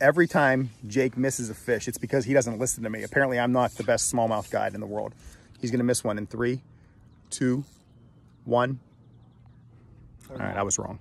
Every time Jake misses a fish, it's because he doesn't listen to me. Apparently, I'm not the best smallmouth guide in the world. He's going to miss one in three, two, one. All right, I was wrong.